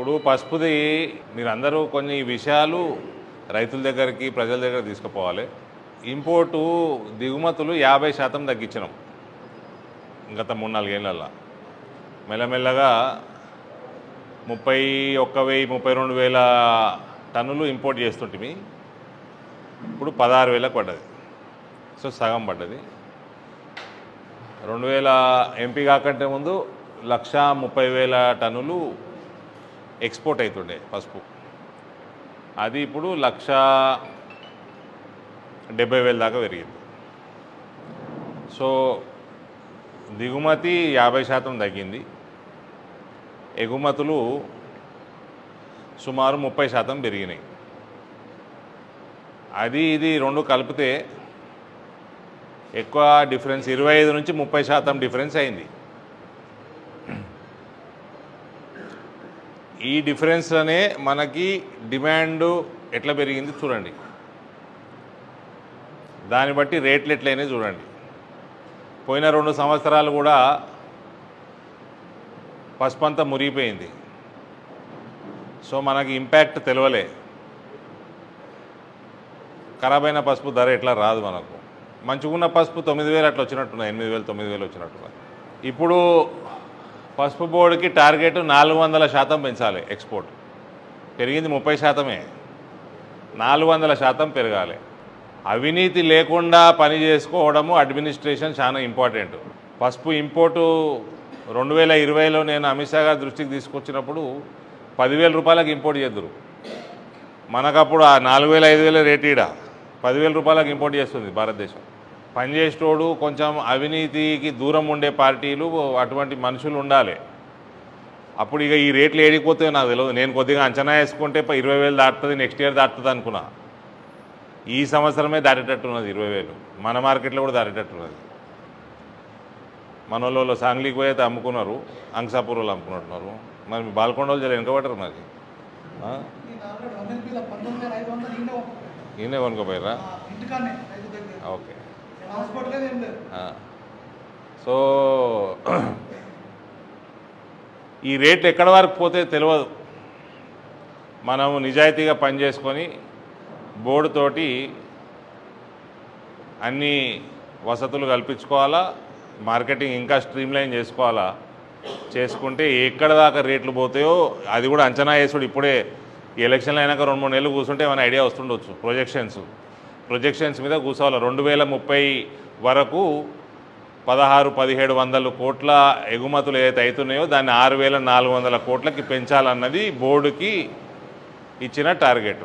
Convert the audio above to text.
ఇప్పుడు పసుపుది మీరందరూ కొన్ని విషయాలు రైతుల దగ్గరికి ప్రజల దగ్గర తీసుకుపోవాలి. ఇంపోర్టు దిగుమతులు యాభై శాతం తగ్గించినాం గత మూడు నాలుగేళ్ళల్లో మెల్లమెల్లగా ముప్పై ఒక్క వెయ్యి ముప్పై రెండు వేల టన్నులు ఇంపోర్ట్ చేస్తుంటిమి. ఇప్పుడు పదహారు వేలకు పడ్డది. సో సగం పడ్డది. రెండు వేల ఎంపీ కాకంటే ముందు లక్ష ముప్పై వేల టన్నులు ఎక్స్పోర్ట్ అవుతుండే పసుపు. అది ఇప్పుడు లక్ష డెబ్బై వేల దాకా పెరిగింది. సో దిగుమతి యాభై శాతం తగ్గింది. ఎగుమతులు సుమారు ముప్పై శాతం పెరిగినాయి. అది ఇది రెండు కలిపితే ఎక్కువ డిఫరెన్స్ ఇరవై ఐదు నుంచి ముప్పై శాతం డిఫరెన్స్ అయింది. ఈ డిఫరెన్స్లోనే మనకి డిమాండ్ ఎట్లా పెరిగింది చూడండి. దాన్ని బట్టి రేట్లు ఎట్లయినా చూడండి. పోయిన రెండు సంవత్సరాలు కూడా పసుపు అంతా మురిగిపోయింది. సో మనకి ఇంపాక్ట్ తెలియలే ఖరాబ్ అయిన పసుపు ధర ఎట్లా రాదు మనకు. మంచిగున్న పసుపు తొమ్మిది వేలు అట్లా వచ్చినట్టున్నాయి ఎనిమిది వేలు తొమ్మిది వేలు వచ్చినట్టున్నాయి. ఇప్పుడు పసుపు బోర్డుకి టార్గెట్ నాలుగు వందల శాతం పెంచాలి ఎక్స్పోర్ట్. పెరిగింది ముప్పై శాతమే. నాలుగు వందల శాతం పెరగాలి. అవినీతి లేకుండా పని చేసుకోవడము అడ్మినిస్ట్రేషన్ చాలా ఇంపార్టెంట్. పసుపు ఇంపోర్టు రెండు వేల ఇరవైలో నేను అమిత్ షా గారి దృష్టికి తీసుకొచ్చినప్పుడు పదివేల రూపాయలకు ఇంపోర్ట్ చేద్దరు. మనకప్పుడు ఆ నాలుగు వేల ఐదు వేల రేట్ ఈడ. పదివేల రూపాయలకు ఇంపోర్ట్ చేస్తుంది భారతదేశం. పనిచేసేటోడు కొంచెం అవినీతికి దూరం ఉండే పార్టీలు అటువంటి మనుషులు ఉండాలి. అప్పుడు ఇక ఈ రేట్లు ఏడిపోతాయో నాకు తెలియదు నేను కొద్దిగా అంచనా వేసుకుంటే ఇరవై వేలు దాటుతుంది నెక్స్ట్ ఇయర్ దాటుతుంది అనుకున్నా. ఈ సంవత్సరమే దాటేటట్టున్నది ఇరవై వేలు. మన మార్కెట్లో కూడా దాటేటట్టున్నది. మన వాళ్ళు సాంగ్లీకి పోయి అయితే అమ్ముకున్నారు అంకసాపూర్ వాళ్ళు అమ్ముకున్నట్టున్నారు మరి మీ బాల్కొండ వాళ్ళు జర వెనకబడ్డారు మరి. వందలు ఈయన కొనుక్కోపోయారా ఓకే. సో ఈ రేట్ ఎక్కడ వరకు పోతే తెలియదు మనము నిజాయితీగా పనిచేసుకొని బోర్డుతోటి అన్ని వసతులు కల్పించుకోవాలా మార్కెటింగ్ ఇంకా స్ట్రీమ్లైన్ చేసుకోవాలా చేసుకుంటే ఎక్కడ దాకా రేట్లు పోతాయో అది కూడా అంచనా వేసుడు ఇప్పుడే ఈ ఎలక్షన్లు అయినాక రెండు మూడు నెలలు కూర్చుంటే ఏమైనా ఐడియా వస్తుండొచ్చు ప్రొజెక్షన్స్. ప్రొజెక్షన్స్ మీద కూర్చోవాలి. రెండు వేల ముప్పై వరకు పదహారు పదిహేడు వందల కోట్ల ఎగుమతులు ఏదైతే అవుతున్నాయో దాన్ని ఆరు వేల నాలుగు వందల కోట్లకి పెంచాలన్నది బోర్డుకి ఇచ్చిన టార్గెట్.